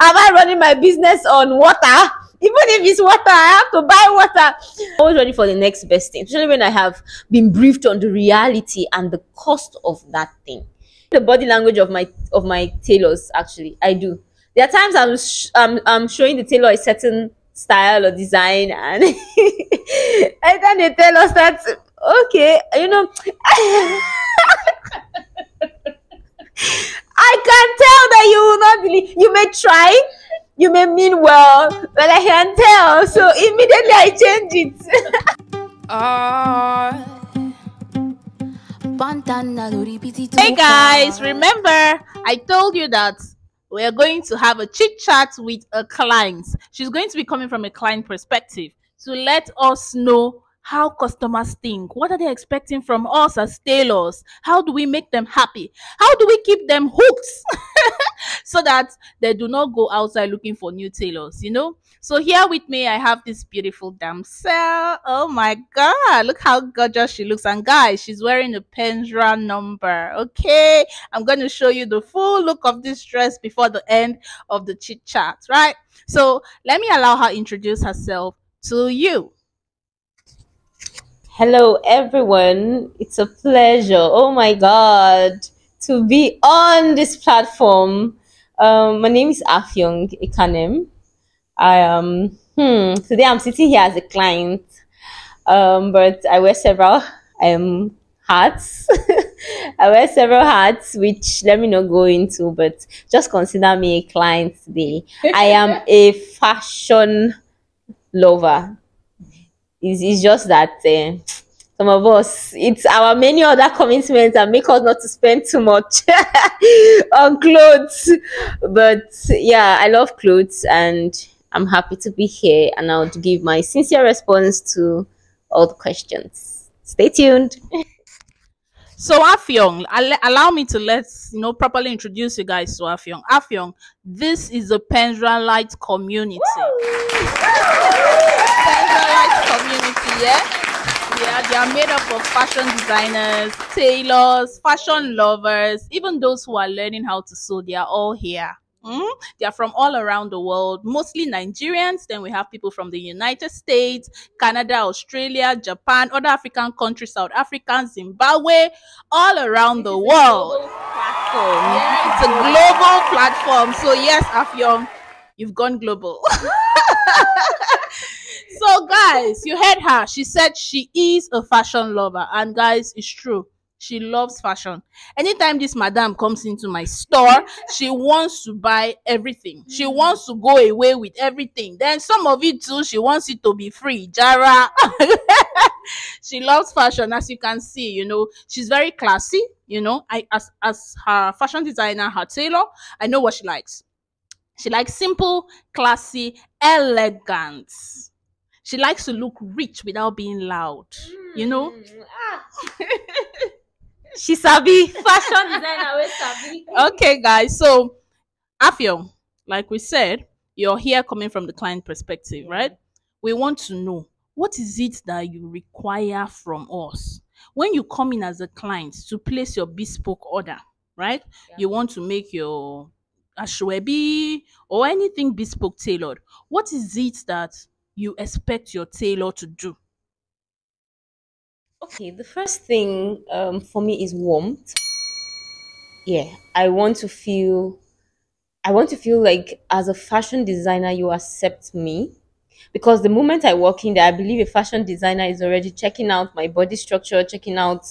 Am I running my business on water? Even if it's water, I have to buy water. I Always ready for the next best thing, especially when I have been briefed on the reality and the cost of that thing. The body language of my of my tailors, actually, I do. There are times I'm sh- I'm, I'm showing the tailor a certain style or design, and and then they tell us that okay, you know. I can tell that you will not believe. You may try, you may mean well, but I can tell. So immediately I change it. Ah. Hey guys, remember I told you that we're going to have a chit chat with a client. She's going to be coming from a client perspective to let us know how customers think. What are they expecting from us as tailors? How do we make them happy? How do we keep them hooked so that they do not go outside looking for new tailors, you know? So here with me, I have this beautiful damsel. Oh my God, look how gorgeous she looks. And guys, she's wearing a Penzrah number. Okay, I'm going to show you the full look of this dress before the end of the chit chat, right? So let me allow her introduce herself to you. Hello, everyone. It's a pleasure. Oh my God, to be on this platform. Um, my name is Afyong Ikanem. I am. Um, hmm. Today I'm sitting here as a client, um, but I wear several um hats. I wear several hats, which let me not go into, but just consider me a client today. I am a fashion lover it's, it's just that uh, some of us, it's our many other commitments that make us not to spend too much on clothes. But yeah, I love clothes and I'm happy to be here and I'll give my sincere response to all the questions. Stay tuned. So Afyong, allow me to let you know properly introduce you guys to Afyong. Afyong, this is the Penzrah Light community. Community, yeah? Yeah, they are made up of fashion designers, tailors, fashion lovers, even those who are learning how to sew, they are all here. Mm? They are from all around the world, mostly Nigerians. Then we have people from the United States, Canada, Australia, Japan, other African countries, South Africa, Zimbabwe, all around the world. Yeah, it's a global platform. So yes, Afyong, you've gone global. so guys. You heard her. She said she is a fashion lover. And guys it's true. She loves fashion. Anytime this madam comes into my store she wants to buy everything. She mm. wants to go away with everything. Then some of it too she wants it to be free. Jara. She loves fashion. As you can see you know she's very classy you know. I as as her fashion designer her tailor i know what she likes. She likes simple classy elegant she likes to look rich without being loud. Mm. You know? Mm, ah. she sabi fashion designer sabi. Okay, guys. So, Afio, like we said, you're here coming from the client perspective, right? We want to know what is it that you require from us when you come in as a client to place your bespoke order, right? Yeah. You want to make your aso ebi or anything bespoke tailored. What is it that you expect your tailor to do? Okay, the first thing um, for me is warmth. Yeah, I want to feel, I want to feel like as a fashion designer, you accept me. Because the moment I walk in there, I believe a fashion designer is already checking out my body structure, checking out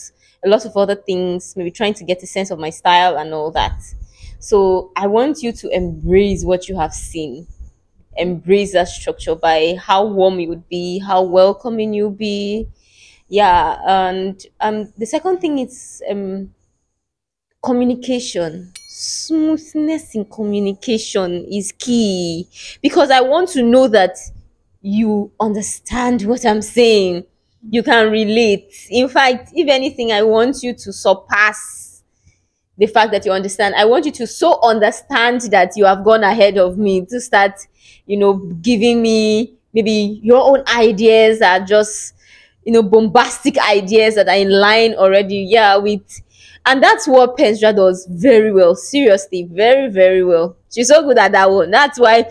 a lot of other things, maybe trying to get a sense of my style and all that. So I want you to embrace what you have seen embrace that structure by how warm you would be, how welcoming you'll be. Yeah, and um, the second thing is um, communication. Smoothness in communication is key because I want to know that you understand what I'm saying. You can relate. In fact, if anything, I want you to surpass the fact that you understand. I want you to so understand that you have gone ahead of me to start you know, giving me maybe your own ideas are just, you know, bombastic ideas that are in line already, yeah, with And that's what Penzrah does very well. Seriously, very, very well. She's so good at that one. That's why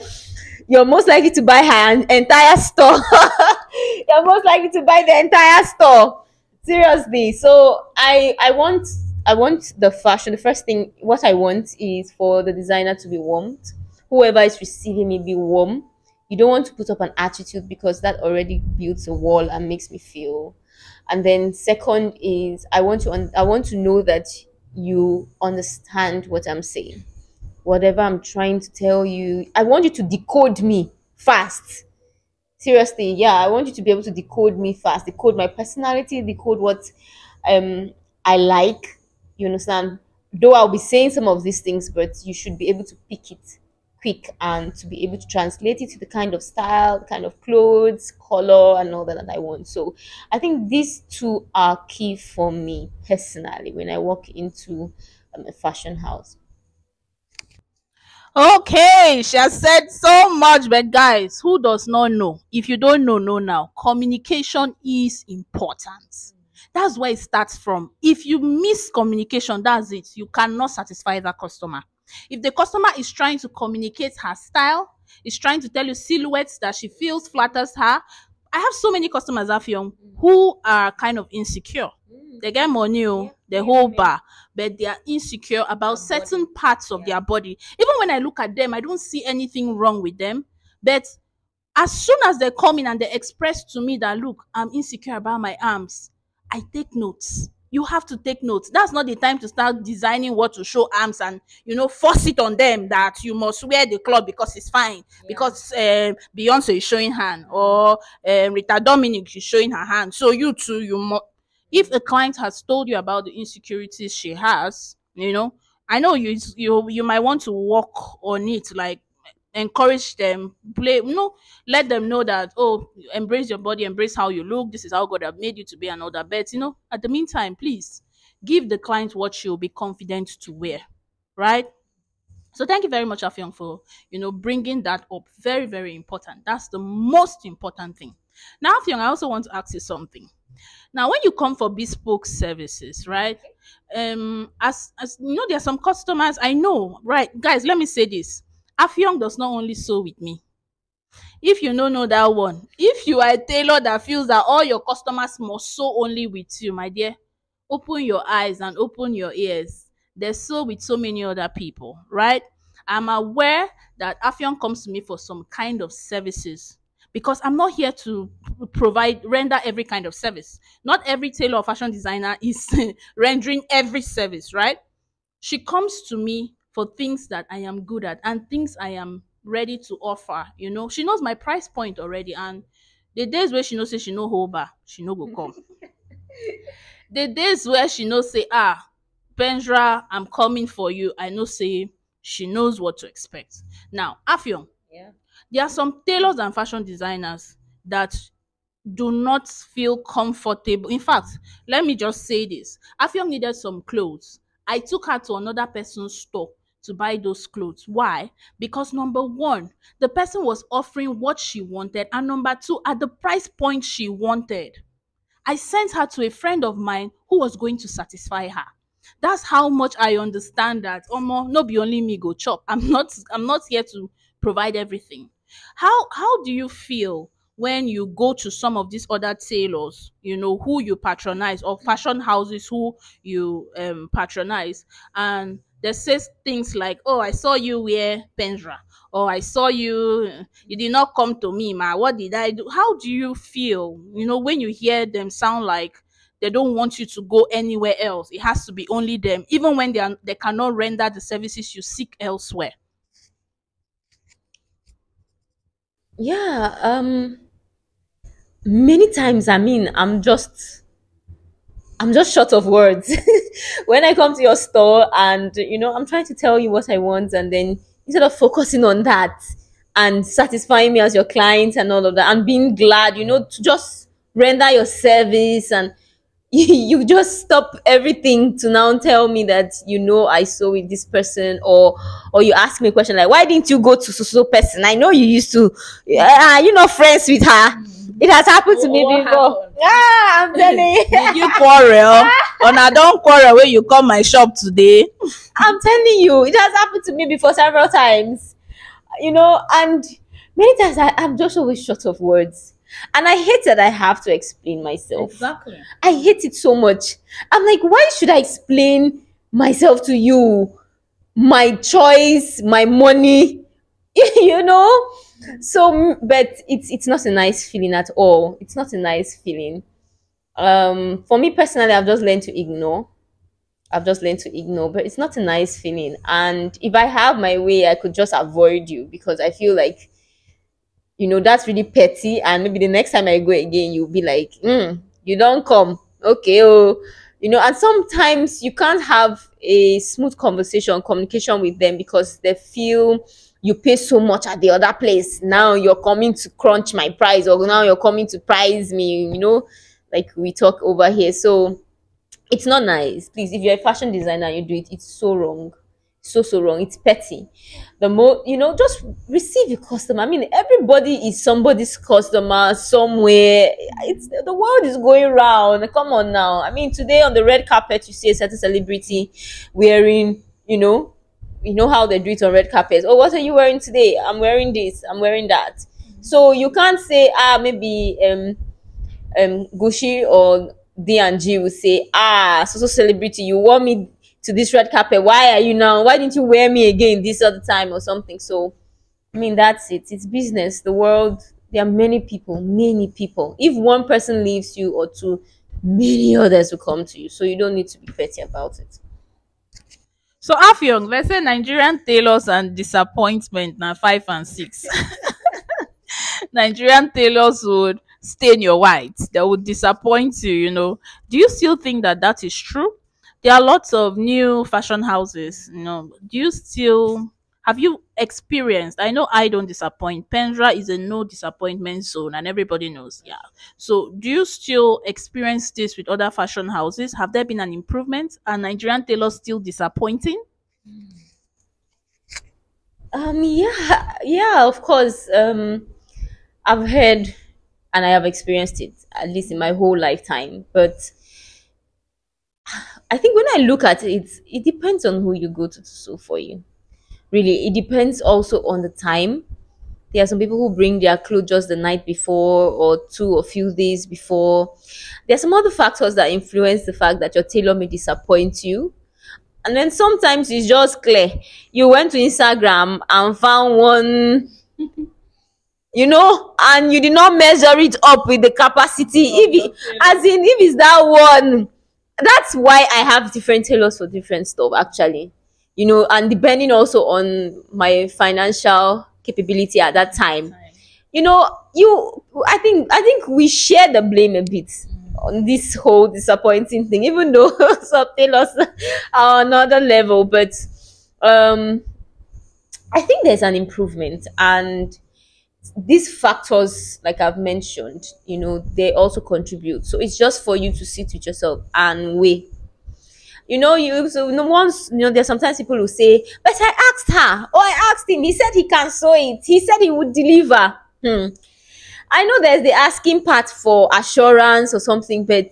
you're most likely to buy her entire store. you're most likely to buy the entire store. Seriously. So I I want I want the fashion. The first thing what I want is for the designer to be warmed. Whoever is receiving me be warm. You don't want to put up an attitude because that already builds a wall and makes me feel and then second is i want to i want to know that you understand what i'm saying whatever i'm trying to tell you i want you to decode me fast seriously yeah i want you to be able to decode me fast decode my personality decode what um i like you understand though i'll be saying some of these things but you should be able to pick it quick and to be able to translate it to the kind of style, kind of clothes, color, and all that that I want. So I think these two are key for me personally when I walk into um, a fashion house. Okay, she has said so much, but guys, who does not know? If you don't know, know now. Communication is important. That's where it starts from. If you miss communication, that's it. You cannot satisfy that customer. If the customer is trying to communicate her style, is trying to tell you silhouettes that she feels flatters her. I have so many customers, Affion, who are kind of insecure. They get money, oh, the whole bar, but they are insecure about certain parts of their body. Even when I look at them, I don't see anything wrong with them. But as soon as they come in and they express to me that, look, I'm insecure about my arms, I take notes you have to take notes. That's not the time to start designing what to show arms and you know force it on them that you must wear the club because it's fine yeah. because uh, Beyonce is showing hand or uh, Rita Dominic is showing her hand. So you too, you must. If a client has told you about the insecurities she has, you know, I know you you you might want to work on it like encourage them play you know let them know that oh embrace your body embrace how you look this is how god have made you to be and all that. But you know at the meantime please give the client what she'll be confident to wear right? So thank you very much Affion for you know bringing that up. Very very important. That's the most important thing. Now Affion I also want to ask you something. Now when you come for bespoke services right um as as you know there are some customers I know right guys let me say this Affion does not only sew with me. If you no know that one, if you are a tailor that feels that all your customers must sew only with you, my dear, open your eyes and open your ears. They sew with so many other people, right? I'm aware that Affion comes to me for some kind of services because I'm not here to provide render every kind of service. Not every tailor or fashion designer is rendering every service, right? She comes to me for things that I am good at and things I am ready to offer. You know, she knows my price point already, and the days where she knows say she no hold back, she no go come. the days where she knows say ah, Penzrah, I'm coming for you. I know say she knows what to expect. Now, Affion, yeah. there are some tailors and fashion designers that do not feel comfortable. In fact, let me just say this. Affion needed some clothes. I took her to another person's store to buy those clothes. Why? Because number one, the person was offering what she wanted, and number two, at the price point she wanted. I sent her to a friend of mine who was going to satisfy her. That's how much I understand that. Omo, no be only me go chop. I'm not I'm not here to provide everything. How how do you feel when you go to some of these other tailors, you know, who you patronize or fashion houses who you um, patronize and they says things like, "Oh, I saw you wear Penzrah," or "I saw you, you did not come to me, ma. What did I do?" How do you feel? You know, when you hear them sound like they don't want you to go anywhere else. It has to be only them, even when they are, they cannot render the services you seek elsewhere. Yeah. Um. Many times, I mean, I'm just I'm just short of words. when I come to your store and you know, I'm trying to tell you what I want, and then instead of focusing on that and satisfying me as your client and all of that, and being glad, you know, to just render your service and you, just stop everything to now tell me that you know I saw with this person or or you ask me a question like why didn't you go to so so person? I know you used to uh, you're not friends with her It has happened to me before. happened? Ah, I'm telling you. Did you quarrel? or na don quarrel when you come my shop today? I'm telling you, it has happened to me before several times. You know, and many times I, I'm just always short of words. And I hate that I have to explain myself. Exactly. I hate it so much. I'm like, why should I explain myself to you? My choice, my money, you know? So, but it's it's not a nice feeling at all. It's not a nice feeling. Um, for me personally, I've just learned to ignore. I've just learned to ignore, but it's not a nice feeling. And if I have my way, I could just avoid you because I feel like, you know, that's really petty. And maybe the next time I go again, you'll be like, mm, you don't come. Okay. Oh, you know, and sometimes you can't have a smooth conversation, communication with them because they feel you pay so much at the other place. Now you're coming to crunch my price, or now you're coming to price me, you know, like we talk over here. So, it's not nice. Please if you're a fashion designer you do it. It's so wrong. So so wrong. It's petty. The more you know just receive your customer. I mean everybody is somebody's customer somewhere. It's the world is going round. Come on now. I mean today on the red carpet you see a certain celebrity wearing you know you know how they do it on red carpets oh what are you wearing today i'm wearing this i'm wearing that so you can't say ah maybe um um Gucci or D and G will say, Ah, so so celebrity, you wore me to this red carpet. Why are you now? Why didn't you wear me again this other time or something? So I mean that's it. It's business. The world there are many people, many people. If one person leaves you or two, many others will come to you. So you don't need to be petty about it. So Afyong, let's say Nigerian tailors and disappointment now five and six. Nigerian tailors would stain your white. They would disappoint you. You know. Do you still think that that is true? There are lots of new fashion houses. You know. Do you still have you experienced? I know I don't disappoint. Penzrah is a no disappointment zone, and everybody knows. Yeah. So, do you still experience this with other fashion houses? Have there been an improvement? Are Nigerian tailors still disappointing? Um yeah, yeah, of course. Um I've heard and I have experienced it at least in my whole lifetime. But I think when I look at it, it depends on who you go to to sew for you. Really, it depends also on the time. There are some people who bring their clothes just the night before or two or few days before. There are some other factors that influence the fact that your tailor may disappoint you. And then sometimes it's just clear. You went to Instagram and found one you know, and you did not measure it up with the capacity. Oh, if it, as in, if it's that one, that's why I have different tailors for different stuff, actually. You know, and depending also on my financial capability at that time. You know, you, I think, I think we share the blame a bit on this whole disappointing thing, even though some tailors are on another level, but um, I think there's an improvement. And these factors like i've mentioned you know they also contribute. So it's just for you to sit with yourself and weigh you know you so you know, once you know there's sometimes people who say but i asked her or i asked him he said he can sew it. He said he would deliver. Hmm. i know there's the asking part for assurance or something but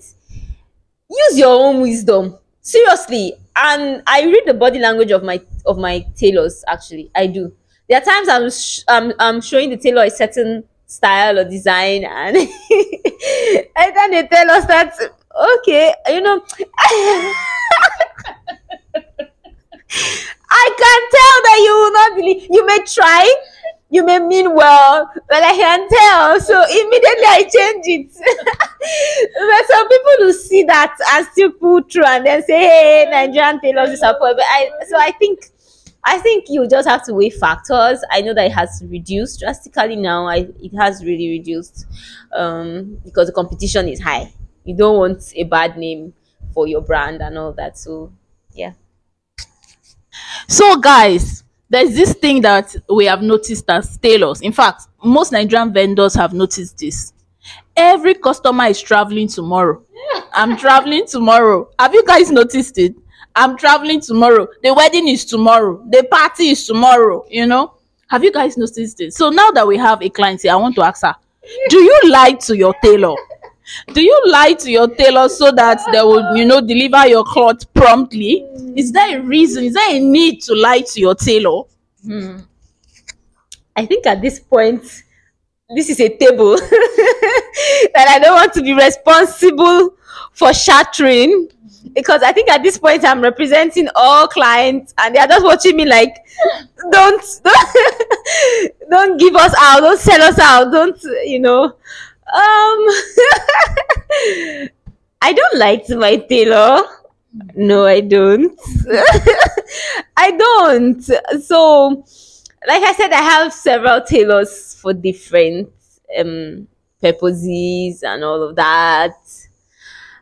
use your own wisdom. Seriously. And i read the body language of my of my tailors actually. I do. There are times i'm sh- I'm, I'm showing the tailor a certain style or design and and then they tell us that okay you know i can tell that you will not believe you may try you may mean well but i can tell so immediately i change it but some people will see that and still pull through and then say hey nigerian tailors disappoint but i so i think I think you just have to weigh factors. I know that it has reduced drastically now. I, it has really reduced um, because the competition is high. You don't want a bad name for your brand and all that. So. So, guys, there's this thing that we have noticed as tailors. In fact, most Nigerian vendors have noticed this. Every customer is traveling tomorrow. I'm traveling tomorrow. Have you guys noticed it? I'm traveling tomorrow. The wedding is tomorrow. The party is tomorrow. You know? Have you guys noticed this? So now that we have a client here, I want to ask her, do you lie to your tailor do you lie to your tailor so that they will you know deliver your cloth promptly is there a reason is there a need to lie to your tailor Hmm. I think at this point, this is a table that I don't want to be responsible for shattering because I think at this point I'm representing all clients and they are just watching me like, don't, don't, don't give us out, don't sell us out, don't, you know. Um, I don't like my tailor. No, I don't. I don't. So, like I said, I have several tailors for different um purposes and all of that.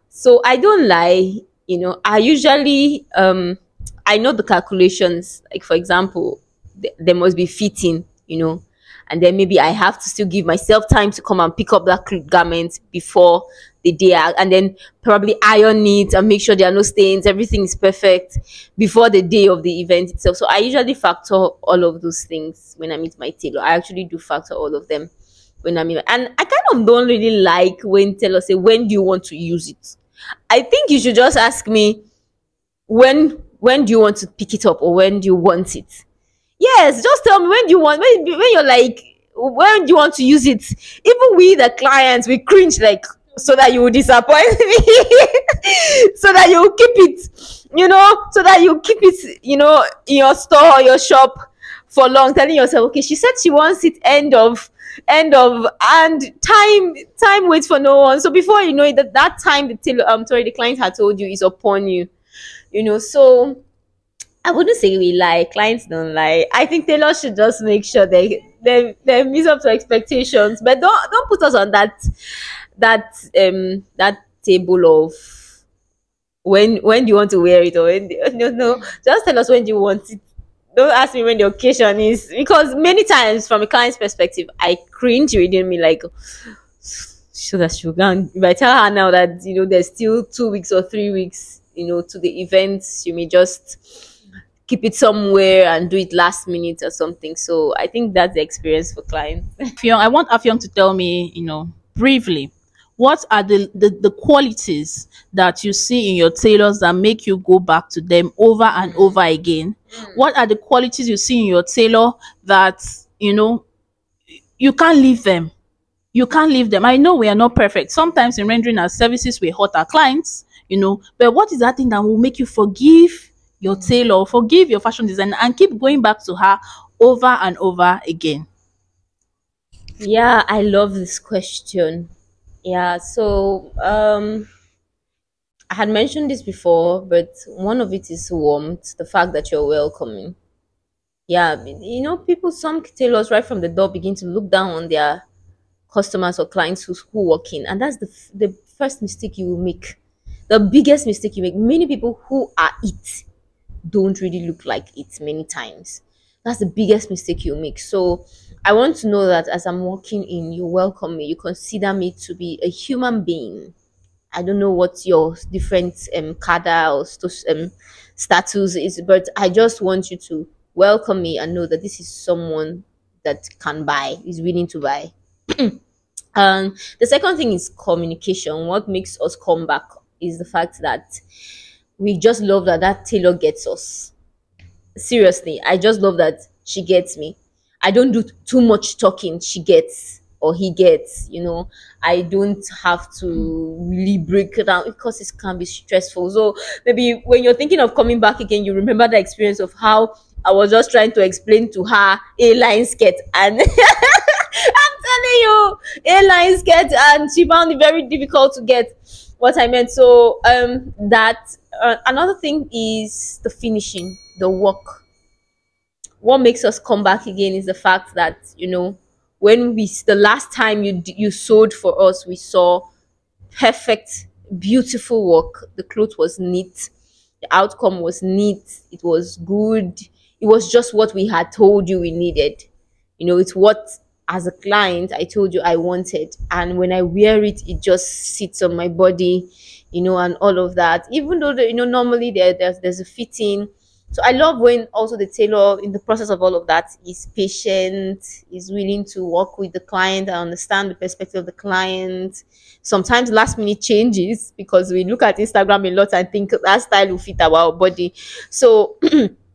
So I don't lie. You know, I usually um I know the calculations. Like for example, th- there must be fitting. You know, and then maybe I have to still give myself time to come and pick up that garment before the day, and then probably iron it and make sure there are no stains, everything is perfect before the day of the event itself. So I usually factor all of those things when I meet my tailor. I actually do factor all of them when I meet, and I kind of don't really like when tailors say, "When do you want to use it?" I think you should just ask me when when do you want to pick it up or when do you want it yes just tell me when do you want when, when you're like when do you want to use it? Even we the clients we cringe like so that you will disappoint me. So that you keep it you know so that you keep it you know in your store or your shop for long telling yourself okay she said she wants it end of end of and time time waits for no one. So before you know it that, that time the tailor um sorry the client had told you is upon you you know so I wouldn't say we lie. Clients don't lie. I think tailors should just make sure they they they meet up to expectations, but don't don't put us on that that um that table of when when do you want to wear it or when no no just tell us when you want it. Don't ask me when the occasion is because many times from a client's perspective, I cringe reading me like so that she'll go if I tell her now that you know there's still two weeks or three weeks, you know, to the event, you may just keep it somewhere and do it last minute or something. So I think that's the experience for clients. Afyong, I want Afyong to tell me, you know, briefly, what are the, the, the qualities that you see in your tailors that make you go back to them over and over again? Mm. What are the qualities you see in your tailor that, you know, you can't leave them? You can't leave them. I know we are not perfect. Sometimes in rendering our services, we hurt our clients, you know, but what is that thing that will make you forgive your tailor, forgive your fashion designer, and keep going back to her over and over again? Yeah, I love this question. Yeah, so um I had mentioned this before, but one of it is warmth, the fact that you're welcoming. Yeah, you know, people, some tailors right from the door begin to look down on their customers or clients who, who walk in, and that's the the first mistake you will make. The biggest mistake you make. Many people who are it don't really look like it many times. That's the biggest mistake you make. So I want to know that as I'm walking in, you welcome me, you consider me to be a human being. I don't know what your different um cadre or um, status is, but I just want you to welcome me and know that this is someone that can buy, is willing to buy. Um, the second thing is communication. What makes us come back is the fact that we just love that that tailor gets us. Seriously, I just love that she gets me. I don't do too much talking. She gets or he gets. You know, I don't have to really break it down because it can be stressful. So maybe when you're thinking of coming back again, you remember the experience of how I was just trying to explain to her a line skirt and. I'm telling you, a line skirt, and she found it very difficult to get what I meant. So, um, that uh, another thing is the finishing, the work. What makes us come back again is the fact that you know when we the last time you you sewed for us, we saw perfect, beautiful work. The cloth was neat, the outcome was neat, it was good. It was just what we had told you we needed. You know, it's what as a client I told you I wanted. And when I wear it, it just sits on my body, you know, and all of that. Even though, the, you know, normally there, there's, there's a fitting, so I love when also the tailor in the process of all of that is patient, is willing to work with the client and understand the perspective of the client. Sometimes last minute changes because we look at Instagram a lot and think that style will fit our body. So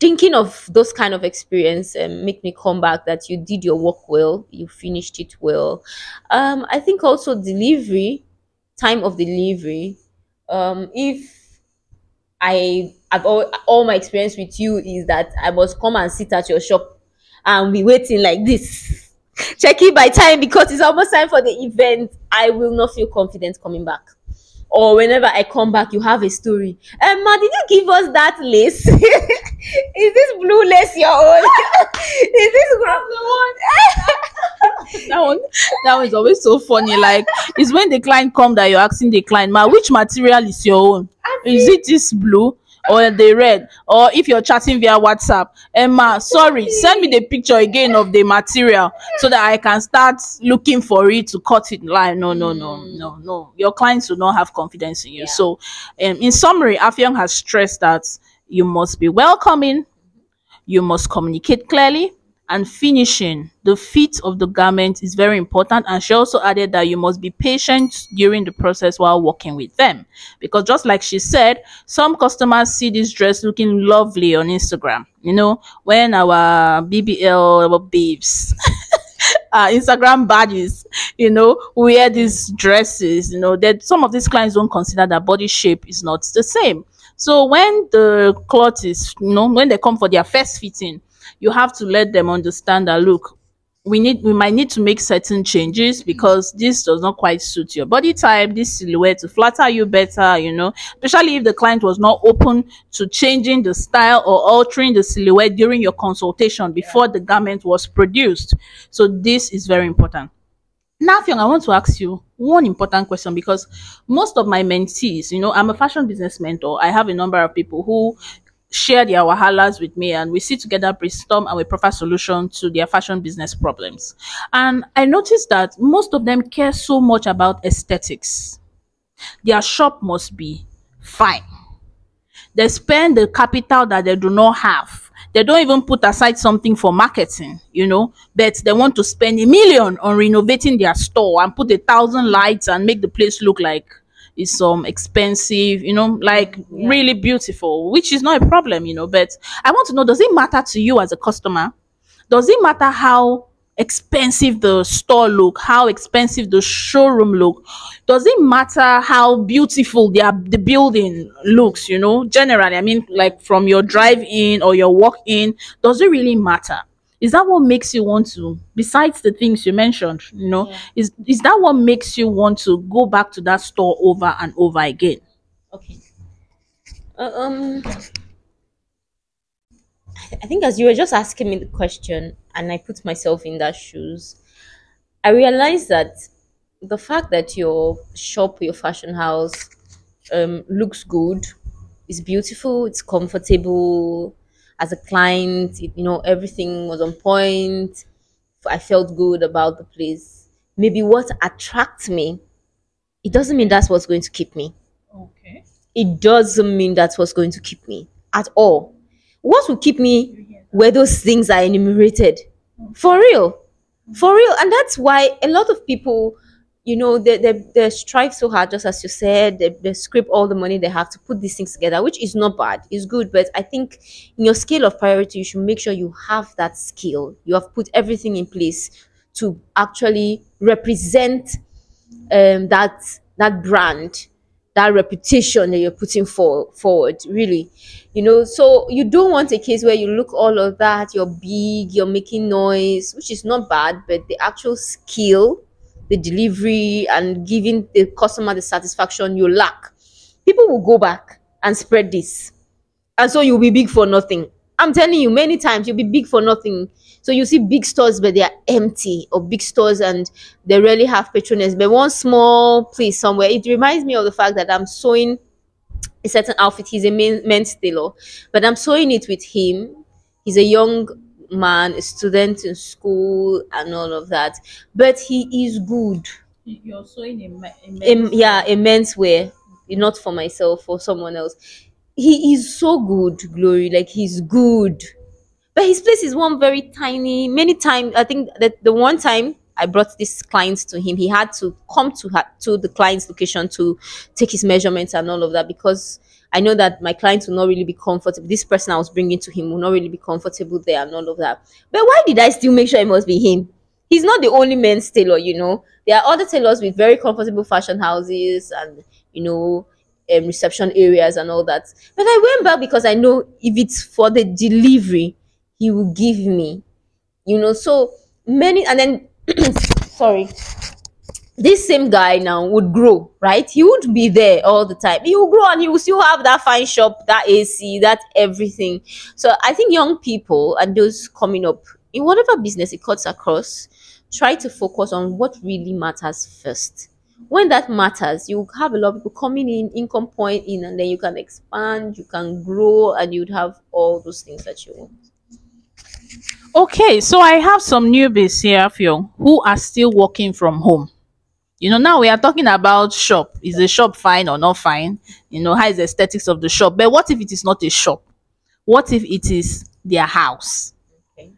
thinking of those kind of experience um, make me come back that you did your work well, you finished it well. Um, I think also delivery, time of delivery. Um, if I have all, all my experience with you is that I must come and sit at your shop and be waiting like this, checking by time because it's almost time for the event. I will not feel confident coming back. Or whenever I come back, you have a story. Emma, did you give us that lace? is this blue lace your own? is this the one? that one that one is always so funny like it's when the client come that you're asking the client ma which material is your own is it this blue or the red or if you're chatting via whatsapp emma sorry send me the picture again of the material so that i can start looking for it to cut it line no no no Mm. no no your clients will not have confidence in you Yeah. so um, in summary afion has stressed that you must be welcoming you must communicate clearly and finishing. The fit of the garment is very important and she also added that you must be patient during the process while working with them. Because just like she said some customers see this dress looking lovely on instagram. You know when our bbl babes uh, Instagram badges, you know, wear these dresses, you know, that some of these clients don't consider that body shape is not the same. So when the cloth is, you know, when they come for their first fitting, you have to let them understand that look, we need we might need to make certain changes because this does not quite suit your body type, this silhouette to flatter you better, you know, especially if the client was not open to changing the style or altering the silhouette during your consultation before the garment was produced. So this is very important. Now, Fiona, I want to ask you one important question because most of my mentees, you know, I'm a fashion business mentor. I have a number of people who share their wahalas with me and we sit together, brainstorm, and we provide solution to their fashion business problems. And I noticed that most of them care so much about aesthetics. Their shop must be fine. They spend the capital that they do not have. They don't even put aside something for marketing, you know, but they want to spend a million on renovating their store and put a thousand lights and make the place look like it's some expensive, you know, like Yeah. really beautiful, which is not a problem, you know. But I want to know, does it matter to you as a customer? Does it matter how expensive the store look, how expensive the showroom look? Does it matter how beautiful the the building looks? You know, generally, I mean, like from your drive in or your walk in, does it really matter? Is that what makes you want to, besides the things you mentioned, you know, Yeah. is is that what makes you want to go back to that store over and over again? Okay. Uh, um, I- I think as you were just asking me the question, and I put myself in that shoes, I realized that the fact that your shop, your fashion house, um, looks good, is beautiful, it's comfortable. As a client, it, you know everything was on point. I felt good about the place. Maybe what attracts me, it doesn't mean that's what's going to keep me Okay. it doesn't mean that's what's going to keep me at all. What will keep me where those things are enumerated? For real. For real. And that's why a lot of people, you know, they, they, they strive so hard, just as you said, they, they scrape all the money they have to put these things together, which is not bad. It's good. But I think in your scale of priority, you should make sure you have that skill. You have put everything in place to actually represent um, that that brand that reputation that you're putting for, forward really. You know so you don't want a case where you look all of that you're big you're making noise which is not bad but the actual skill the delivery and giving the customer the satisfaction you lack people will go back and spread this. And so you'll be big for nothing. I'm telling you many times you'll be big for nothing so you see big stores but they are empty or big stores and they rarely have patronage. But one small place somewhere it reminds me of the fact that i'm sewing a certain outfit. He's a men, men's tailor but i'm sewing it with him. He's a young man a student in school and all of that. But he is good. You're sewing a, a, yeah, a men's wear, not for myself, for someone else. he is so good, Glory. Like he's good. But his place is one very tiny. Many times, I think that the one time I brought this client to him, he had to come to her, to the client's location to take his measurements and all of that because I know that my clients will not really be comfortable. This person I was bringing to him will not really be comfortable there and all of that. But why did I still make sure it must be him? He's not the only men's tailor, you know. There are other tailors with very comfortable fashion houses and you know um, reception areas and all that. But I went back because I know if it's for the delivery, he will give me, you know. So many, and then sorry, this same guy now would grow, right? He would be there all the time. He will grow and he will still have that fine shop, that AC, that everything. So I think young people and those coming up in whatever business it cuts across, try to focus on what really matters first. When that matters, you have a lot of people coming in, income point in, and then you can expand, you can grow, and you'd have all those things that you want. Okay, so I have some newbies here, Fion, who are still working from home. You know, now we are talking about shop. Is the shop fine or not fine? You know, how is the aesthetics of the shop? But what if it is not a shop? What if it is their house? Okay.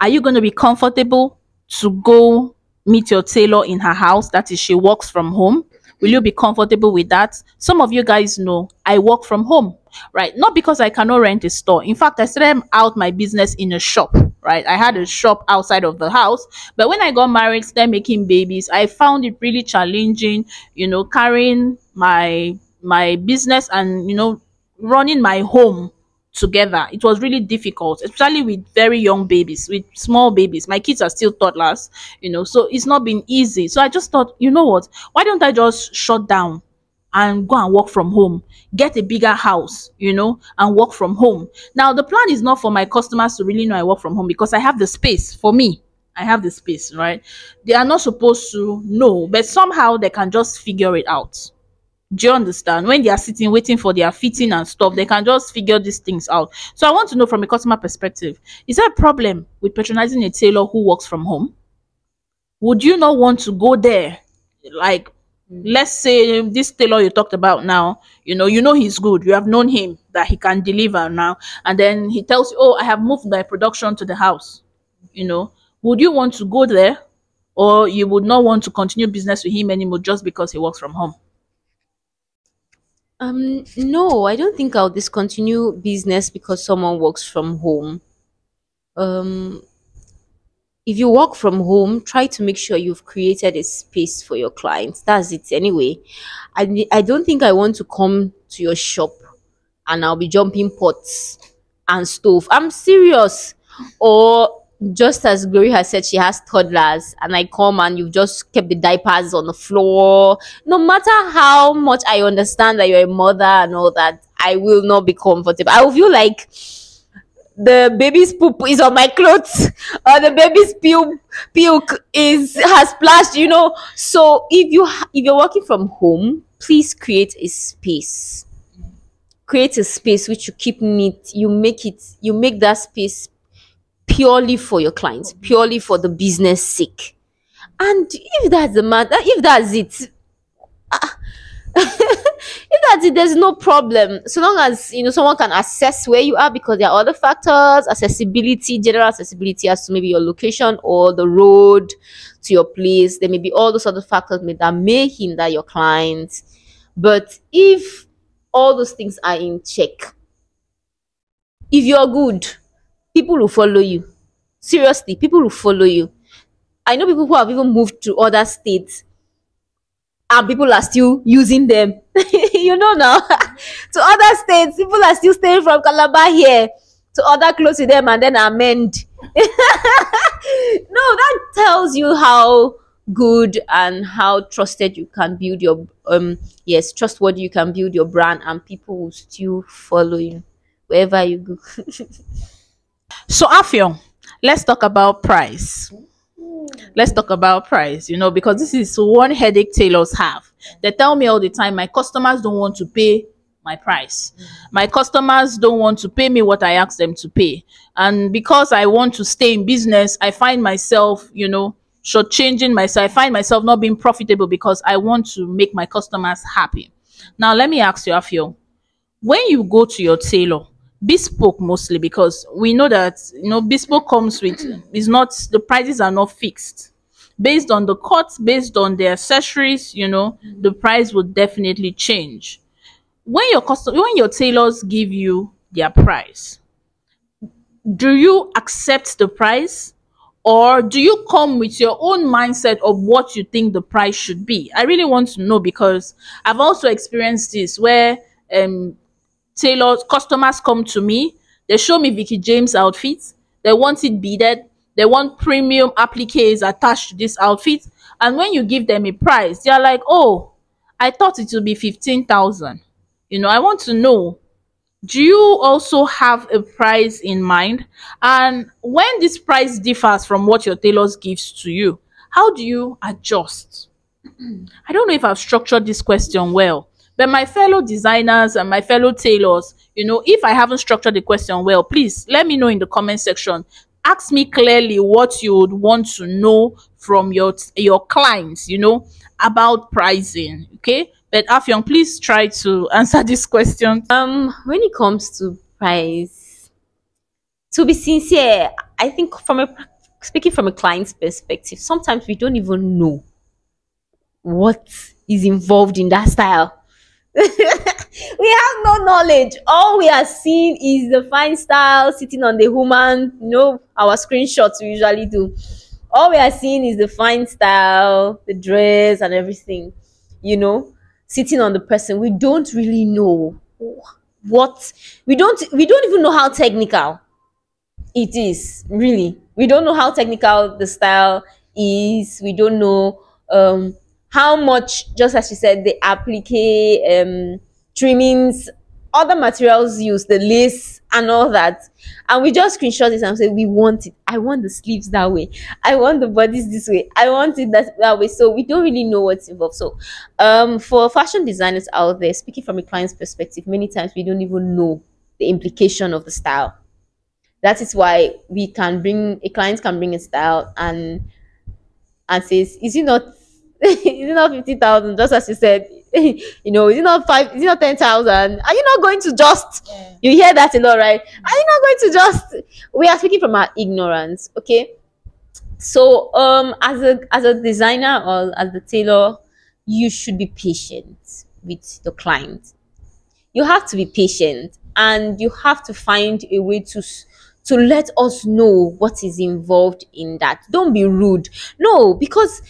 Are you going to be comfortable to go meet your tailor in her house? That is, she works from home. Will you be comfortable with that? Some of you guys know I work from home, right? Not because I cannot rent a store. In fact, I started out my business in a shop, right? I had a shop outside of the house. But when I got married, started making babies, I found it really challenging, you know, carrying my my business and you know running my home together. It was really difficult, especially with very young babies, with small babies. My kids are still toddlers, you know, so it's not been easy. So I just thought, you know what? Why don't I just shut down and go and work from home, get a bigger house, you know, and work from home. Now, the plan is not for my customers to really know I work from home because I have the space for me. I have the space, right? They are not supposed to know, but somehow they can just figure it out do you understand when they are sitting waiting for their fitting and stuff they can just figure these things out so i want to know from a customer perspective is there a problem with patronizing a tailor who works from home would you not want to go there like let's say this tailor you talked about now you know you know he's good. You have known him that he can deliver now. And then he tells you oh i have moved my production to the house. You know would you want to go there or you would not want to continue business with him anymore just because he works from home? Um, no, I don't think I'll discontinue business because someone works from home. Um, if you work from home, try to make sure you've created a space for your clients. That's it anyway. I, I don't think I want to come to your shop and I'll be jumping pots and stove. I'm serious. Or just as Glory has said, she has toddlers, and I come and you've just kept the diapers on the floor. No matter how much I understand that you're a mother and all that, I will not be comfortable. I will feel like the baby's poop is on my clothes or the baby's puke puke is has splashed you know. So if you if you're working from home please create a space. Create a space which you keep neat. You make it you make that space purely for your clients, purely for the business sake. And if that's the matter, if that's it, uh, if that's it, there's no problem. So long as you know someone can assess where you are because there are other factors, accessibility, general accessibility as to maybe your location or the road to your place. There may be all those other factors that may hinder your clients. But if all those things are in check, if you're good, people will follow you. Seriously, people will follow you. I know people who have even moved to other states and people are still using them. you know now. to other states, people are still staying from Calabar here to other close to them and then amend. no, that tells you how good and how trusted you can build your um yes trustworthy you can build your brand and people will still follow you wherever you go So Afio, let's talk about price. Let's talk about price, you know, because this is one headache tailors have. They tell me all the time, my customers don't want to pay my price. My customers don't want to pay me what I ask them to pay. And because I want to stay in business, I find myself, you know, changing myself. I find myself not being profitable because I want to make my customers happy. Now, let me ask you, Afio, when you go to your tailor, bespoke mostly because we know that you know bespoke comes with is not the prices are not fixed based on the cut based on the accessories you know the price will definitely change. When your custom when your tailors give you their price do you accept the price? Or do you come with your own mindset of what you think the price should be? I really want to know because i've also experienced this where um tailors customers come to me they show me Veekee James outfits they want it beaded they want premium appliques attached to this outfit. And when you give them a price they're like oh i thought it would be 15000 you know i want to know do you also have a price in mind? And when this price differs from what your tailors gives to you how do you adjust? I don't know if i've structured this question well but my fellow designers and my fellow tailors you know if i haven't structured the question well please let me know in the comment section ask me clearly what you would want to know from your your clients you know about pricing okay but Afyong, please try to answer this question. Um, when it comes to price, to be sincere, I think from a speaking from a client's perspective, sometimes we don't even know what is involved in that style. we have no knowledge. All we are seeing is the fine style sitting on the woman. You know, our screenshots we usually do. All we are seeing is the fine style, the dress, and everything. You know, sitting on the person we don't really know what we don't we don't even know how technical it is really we don't know how technical the style is we don't know um how much just as you said the applique um trimmings other materials used, the lace and all that. And we just screenshot it and say, we want it. I want the sleeves that way. I want the bodies this way. I want it that, that way. So we don't really know what's involved. So um, for fashion designers out there, speaking from a client's perspective, many times we don't even know the implication of the style. That is why we can bring a client can bring a style and and says, is it not is it not fifty thousand? Just as you said, you know, is it not five? Is it not ten thousand? Are you not going to just? Yeah. You hear that a lot, right? Are you not going to just? We are speaking from our ignorance, okay? So, um, as a as a designer or as the tailor, you should be patient with the client. You have to be patient, and you have to find a way to to let us know what is involved in that. Don't be rude. No, because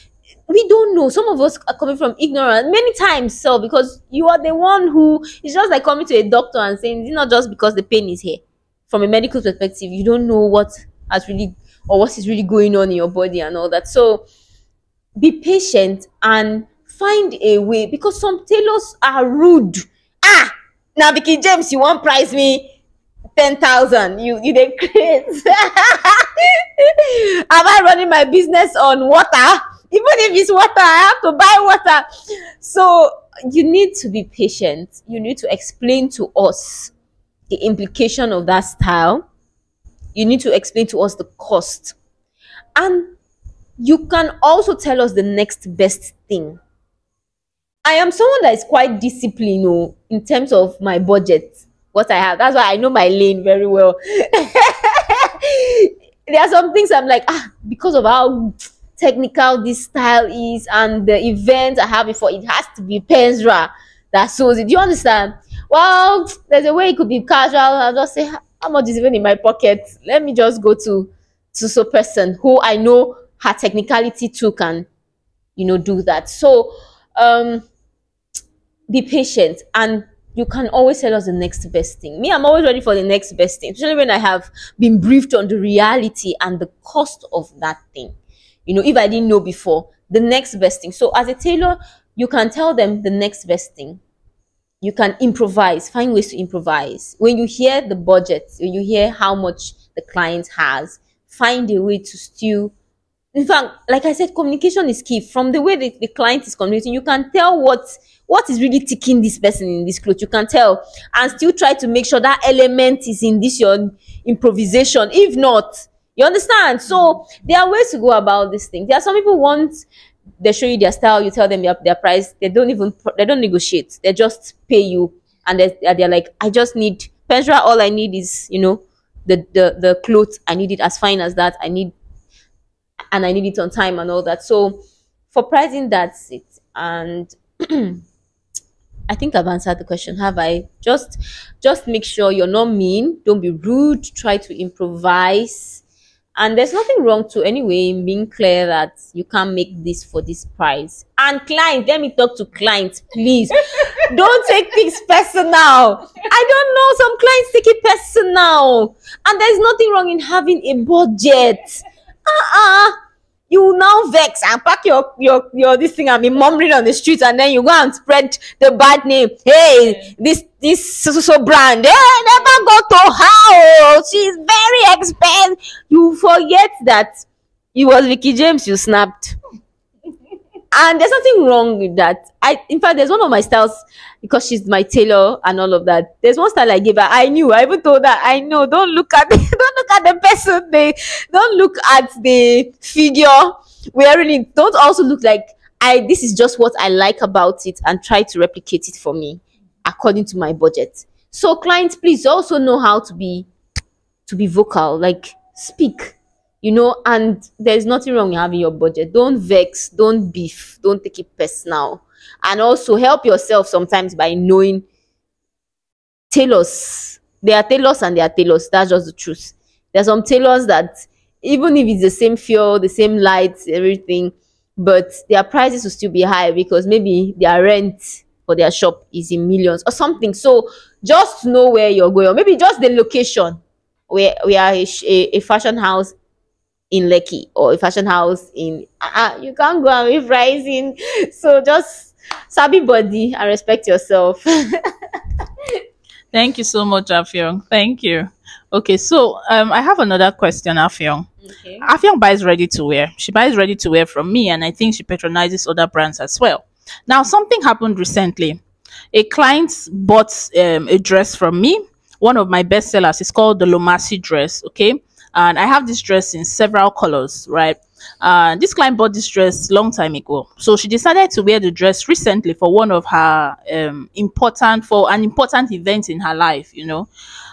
we don't know. Some of us are coming from ignorance many times, so because you are the one who it's just like coming to a doctor and saying it's not just because the pain is here. From a medical perspective, you don't know what has really or what is really going on in your body and all that. So be patient and find a way because some tailors are rude. Ah, now Veekee James, you won't price me ten thousand. You you did great. Am I running my business on water? Even if it's water i have to buy water. So you need to be patient. You need to explain to us the implication of that style. You need to explain to us the cost. And you can also tell us the next best thing. I am someone that is quite disciplined know, in terms of my budget what i have. That's why i know my lane very well. There are some things i'm like ah because of how technical this style is and the event I have before. it has to be Penzrah that sews it. Do you understand? Well, there's a way it could be casual. I'll just say, how much is even in my pocket? Let me just go to to so person who I know her technicality too can, you know, do that. So um be patient and you can always tell us the next best thing. Me, I'm always ready for the next best thing, especially when I have been briefed on the reality and the cost of that thing you know, if I didn't know before, the next best thing. So as a tailor, you can tell them the next best thing. You can improvise, find ways to improvise. When you hear the budget, when you hear how much the client has, find a way to still in fact, like I said, communication is key. From the way the, the client is communicating, you can tell what what is really ticking this person in this clothes. You can tell, and still try to make sure that element is in this your improvisation. If not, you understand? So there are ways to go about this thing. There are some people want they show you their style, you tell them their, their price, they don't even they don't negotiate. They just pay you and they're, they're like i just need Penzrah all i need is you know the the the clothes i need it as fine as that i need and i need it on time and all that so for pricing that's it and I think I've answered the question, have I? Just just make sure you're not mean, don't be rude, try to improvise. And there's nothing wrong to anyway in being clear that you can't make this for this price. And client, let me talk to clients, please. don't take things personal. I don't know. Some clients take it personal. And there's nothing wrong in having a budget. Uh-uh you now vex and pack your your your this thing and be mumbling on the streets and then you go and spread the bad name. Hey this this so so brand hey never go to her she's very expensive. You forget that it was Veekee James you snapped and there's nothing wrong with that. I in fact there's one of my styles because she's my tailor and all of that. There's one style i gave her. I knew i even told her i know don't look at the, don't look at the person they don't look at the figure wearing it. Don't also look like i this is just what i like about it and try to replicate it for me according to my budget. So clients please also know how to be to be vocal like speak you know and there's nothing wrong in having your budget. Don't vex don't beef don't take it personal. And also help yourself sometimes by knowing tailors they are tailors and they are tailors that's just the truth. There's some tailors that even if it's the same feel the same lights everything but their prices will still be high because maybe their rent for their shop is in millions or something. So just know where you're going. Or maybe just the location where we are a, a fashion house in Lekki or a fashion house in uh, you can't go and be rising. So just sabi body and respect yourself. Thank you so much, Afyong. Thank you. Okay, so um, I have another question, Afyong. Okay. Afyong buys ready to wear. She buys ready to wear from me, and I think she patronizes other brands as well. Now, something happened recently. A client bought um, a dress from me. One of my best sellers is called the Lomasi dress. Okay, and I have this dress in several colors, right? Uh, this client bought this dress long time ago, so she decided to wear the dress recently for one of her um, important for an important event in her life, you know.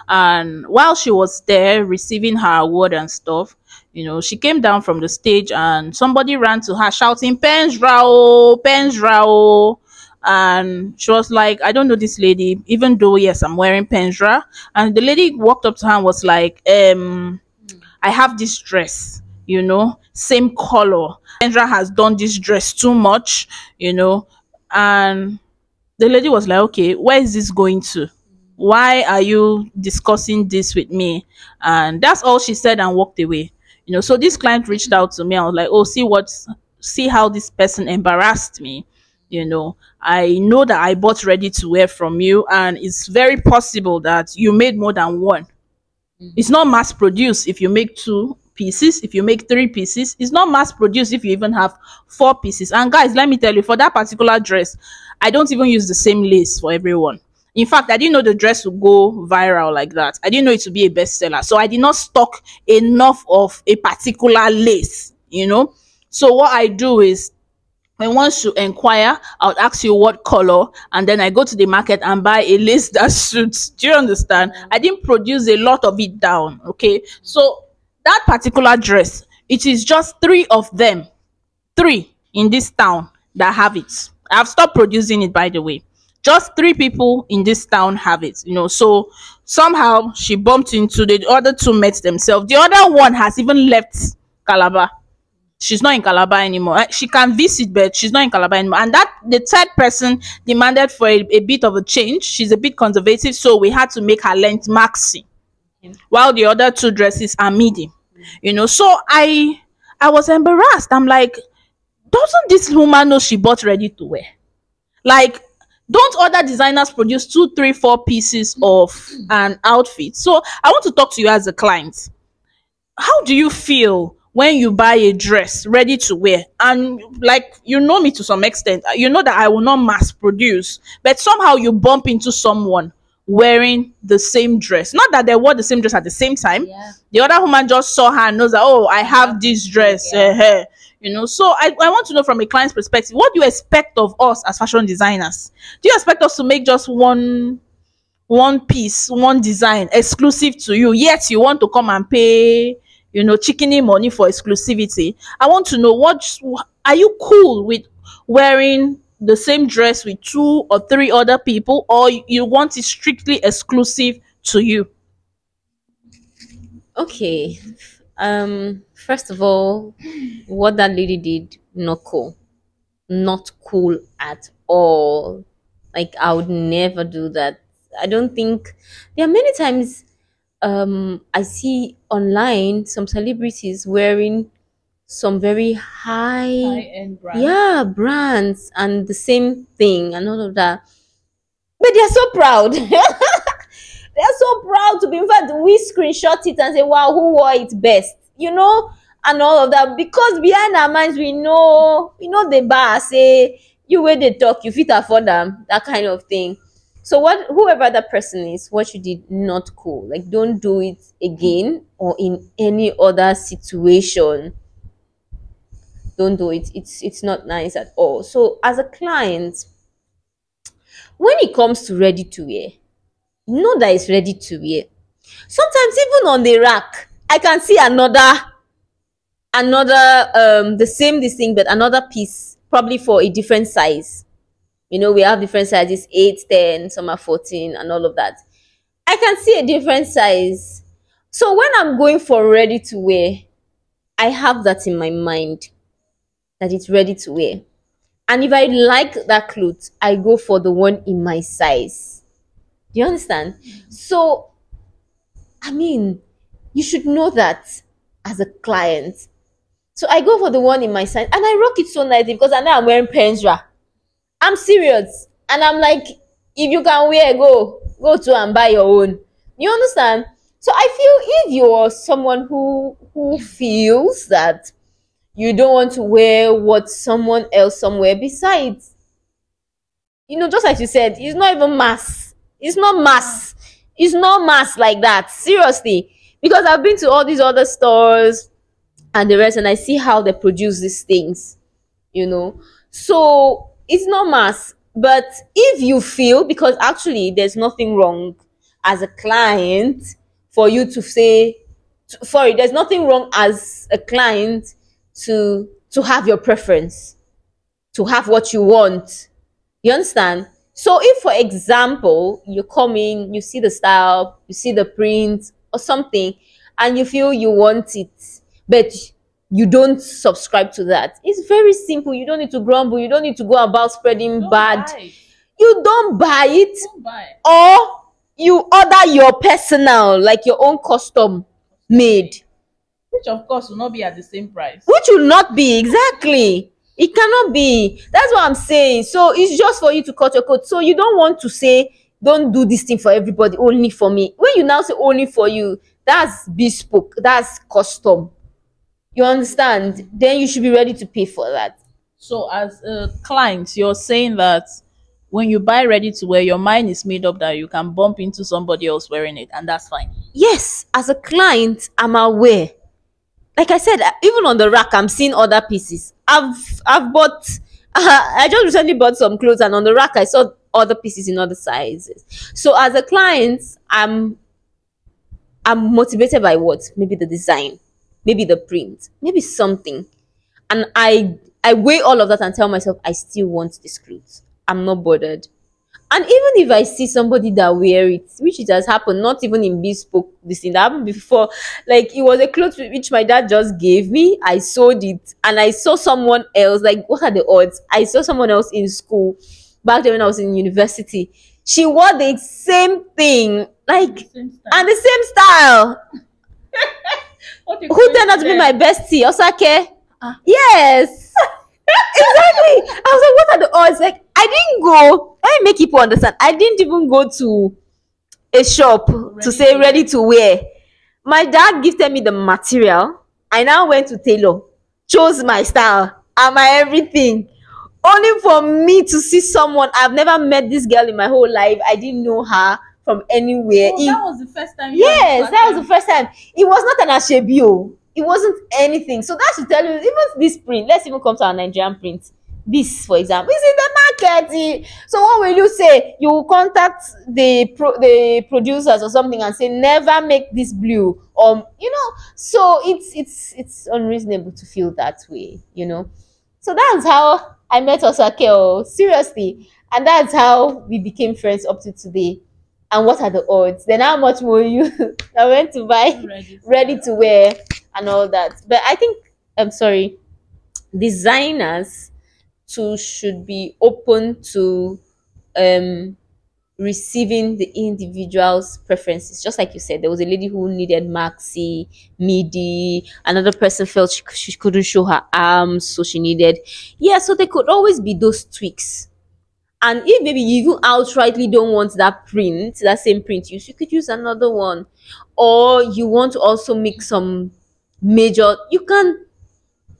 And while she was there receiving her award and stuff, you know, she came down from the stage and somebody ran to her shouting, "Pens Rao, Pens Rao." and she was like, I don't know this lady, even though yes, I'm wearing Penzrah. And the lady walked up to her and was like, um, I have this dress, you know, same color. Sandra has done this dress too much, you know, and the lady was like, okay, where is this going to? Why are you discussing this with me? And that's all she said and walked away. You know, so this client reached out to me. I was like, oh, see what, see how this person embarrassed me. You know, I know that I bought ready to wear from you, and it's very possible that you made more than one Mm-hmm. It's not mass produced if you make two pieces, if you make three pieces. It's not mass produced if you even have four pieces. And guys, let me tell you, for that particular dress, I don't even use the same lace for everyone. In fact, I didn't know the dress would go viral like that. I didn't know it would be a bestseller. So I did not stock enough of a particular lace, you know. So what I do is when once you inquire, I'll ask you what color, and then I go to the market and buy a lace that suits. Do you understand? I didn't produce a lot of it down. Okay, so that particular dress, it is just three of them, three in this town that have it. I've stopped producing it, by the way. Just three people in this town have it, you know. So somehow she bumped into the other two met themselves. The other one has even left Calabar she's not in Calabar anymore. Eh, she can visit, but she's not in Calabar anymore. And that the third person demanded for a, a bit of a change. She's a bit conservative, so we had to make her length maxi, while the other two dresses are midi. You know, so I I was embarrassed. I'm like, doesn't this woman know she bought ready to wear? Like, don't other designers produce two, three, four pieces of an outfit? So I want to talk to you as a client. How do you feel when you buy a dress ready to wear and like you know me to some extent you know that i will not mass produce but somehow you bump into someone wearing the same dress. Not that they wore the same dress at the same time. Yeah. the other woman just saw her and knows that oh i have this dress yeah. uh, you know. So I, I want to know from a client's perspective what do you expect of us as fashion designers? Do you expect us to make just one one piece, one design exclusive to you, yet you want to come and pay, you know, chickeny money for exclusivity. I want to know what are you cool with wearing the same dress with two or three other people, or you want it strictly exclusive to you? Okay. Um, first of all, what that lady did, not cool. Not cool at all. Like I would never do that. I don't think there are many times um I see online some celebrities wearing some very high, High-end brand. yeah brands and the same thing and all of that. But they're so proud. They're so proud to be in fact we screenshot it and say wow who wore it best? You know? And all of that. Because behind our minds we know we know the bar say you where they talk you fit afford them that kind of thing so what whoever that person is what you did not cool like don't do it again or in any other situation. Don't do it. It's it's not nice at all. So as a client when it comes to ready to wear know that it's ready to wear. Sometimes even on the rack i can see another another um the same this thing but another piece probably for a different size you know we have different sizes 8 10 some are 14 and all of that. I can see a different size. So when i'm going for ready to wear i have that in my mind that it's ready to wear. And if i like that cloth i go for the one in my size. Do you understand? So i mean you should know that as a client. So i go for the one in my size and i rock it so nicely because i know i'm wearing Penzrah i'm serious. And i'm like if you can wear go go to and buy your own. You understand? So i feel if you're someone who who feels that you don't want to wear what someone else somewhere besides you know just like you said it's not even mass. It's not mass. It's not mass like that. Seriously. Because i've been to all these other stores and the rest and i see how they produce these things you know? So it's not mass but if you feel because actually there's nothing wrong as a client for you to say sorry there's nothing wrong as a client to to have your preference to have what you want. You understand? So if for example you come in you see the style you see the print or something and you feel you want it but you don't subscribe to that. It's very simple. You don't need to grumble. You don't need to go about spreading Don't bad. buy you don't buy it Don't buy it. or you order your personal like your own custom made. Which of course will not be at the same price. which will not be exactly. It cannot be. That's what i'm saying. So it's just for you to cut your coat. So you don't want to say don't do this thing for everybody only for me. When you now say only for you that's bespoke. That's custom you understand? Then you should be ready to pay for that. So as a client, you're saying that when you buy ready to wear, your mind is made up that you can bump into somebody else wearing it, and that's fine. yes as a client i'm aware. Like i said even on the rack i'm seeing other pieces. I've i've bought i just recently bought some clothes and on the rack i saw other pieces in other sizes. So as a client i'm i'm motivated by what? Maybe the design maybe the print maybe something and i i weigh all of that and tell myself i still want this clothes i'm not bothered and even if I see somebody that wear it, which it has happened, not even in bespoke, this thing that happened before, like it was a clothes which my dad just gave me. I sold it, and I saw someone else. Like, what are the odds? I saw someone else in school back then when I was in university. She wore the same thing, like, Same and the same style. Who turned out to be my bestie? Osake. Ah. Yes. exactly. I was like, what are the odds? Like, I didn't go. Let me make people understand. I didn't even go to a shop Ready to say to ready to wear. My dad gifted me the material. I now went to tailor, chose my style and my everything. Only for me to see someone I've never met this girl in my whole life. I didn't know her from anywhere. Oh, In- that was the first time. Yes, that was the first time. It was not an aso ebi. It wasn't anything. So that should tell you, even this print, let's even come to our Nigerian print. This, for example, is in the market. So what will you say? You will contact the pro- the producers or something and say never make this blue. Um, you know, so it's it's it's unreasonable to feel that way, you know. So that's how I met Osake. Oh, seriously. And that's how we became friends up to today. And what are the odds? Then how much more you I went to buy Ready. ready to wear and all that. But I think I'm sorry, designers too should be open to um receiving the individual's preferences. Just like you said, there was a lady who needed maxi, midi, another person felt she, she couldn't show her arms, so she needed. Yeah, so there could always be those tweaks. And if maybe you even outrightly don't want that print, that same print use, you could use another one. Or you want to also make some major, you can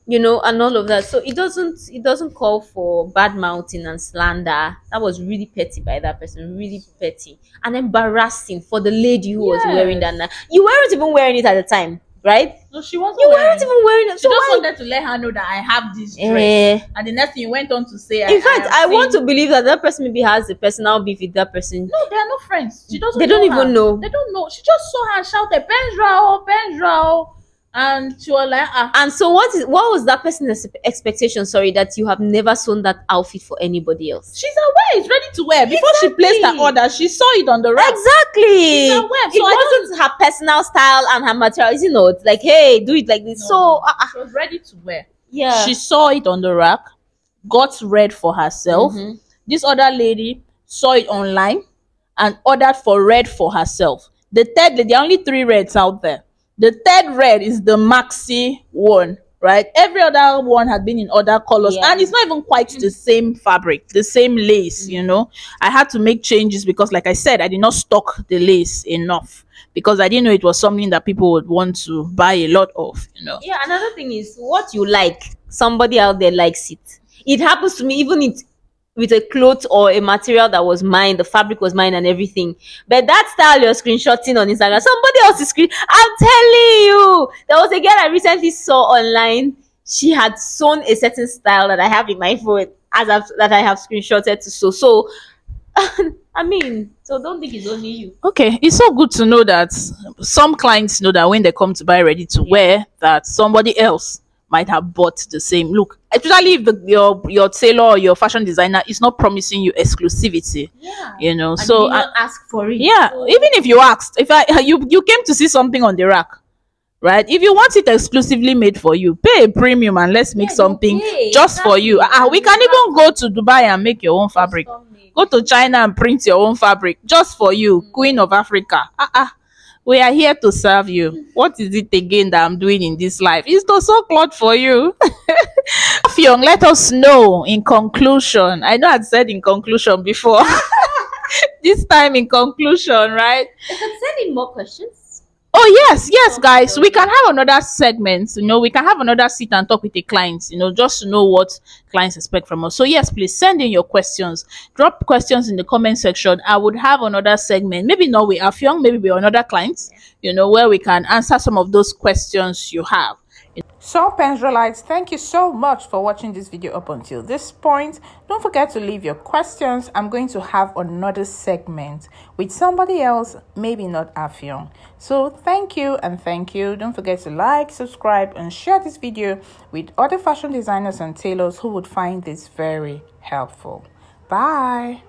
you know and all of that. So it doesn't it doesn't call for bad mouthing and slander. That was really petty by that person really petty and embarrassing for the lady who was wearing that you weren't even wearing it at the time right No, she wasn't. you wearing weren't it. even wearing it She so just why wanted to let her know that I have this dress. Eh, And the next thing you went on to say, in fact have i want to believe that that person maybe has a personal beef with that person No, they are not friends. She doesn't. they don't even her. know They don't know. She just saw her and shouted, "Benjrao, Benjrao," and she was like, "Ah, and so what is what was that person's expectation sorry that you have never sewn that outfit for anybody else she's aware. It's ready to wear." Before she placed her order, she saw it on the rack. Exactly. She's aware, it so I wasn't her personal style and her material. You know, it's like, hey, do it like this. No. So, uh, uh, She was ready to wear. yeah. She saw it on the rack, got red for herself. Mhm. This other lady saw it online and ordered for red for herself. The third, there are only three reds out there. The third red is the maxi one, right? Every other one had been in other colors, Yeah. and it's not even quite the same fabric, the same lace. You mm. know, I had to make changes because, like I said, I did not stock the lace enough because I didn't know it was something that people would want to buy a lot of. You know, yeah. Another thing is what you like. Somebody out there likes it. It happens to me even it, with a cloth or a material that was mine. The fabric was mine and everything. But that style you're screenshotting on Instagram, somebody else is screen. I'm telling you, there was a girl I recently saw online. She had sewn a certain style that I have in my phone as I've, that I have screenshotted to sew. So, I mean, so don't think it's only you. Okay, it's so good to know that some clients know that when they come to buy ready to wear, that somebody else might have bought the same look. Especially if the, your your tailor or your fashion designer is not promising you exclusivity, Yeah. you know. And so I- ask for it. yeah, So- even if you asked, if I you you came to see something on the rack, right? If you want it exclusively made for you, pay a premium and let's make Yeah, something just for you. exactly. Ah, we can even go to Dubai and make your own fabric go to China and print your own fabric just for you, Queen of Africa. Ah. We are here to serve you. What is it again that I'm doing in this life? It's to sew cloth for you. Fion, let us know in conclusion. I know I'd said in conclusion before. this time in conclusion, right? You can send in more questions. Oh yes, yes, guys. We can have another segment. You know, we can have another sit and talk with the clients. You know, just to know what clients expect from us. So yes, please send in your questions. Drop questions in the comment section. I would have another segment. Maybe not with Afyong, maybe with another clients. You know, where we can answer some of those questions you have. So, Pensrolites, thank you so much for watching this video up until this point. Don't forget to leave your questions. I'm going to have another segment with somebody else, maybe not Afion. So, thank you and thank you. Don't forget to like, subscribe, and share this video with other fashion designers and tailors who would find this very helpful. Bye.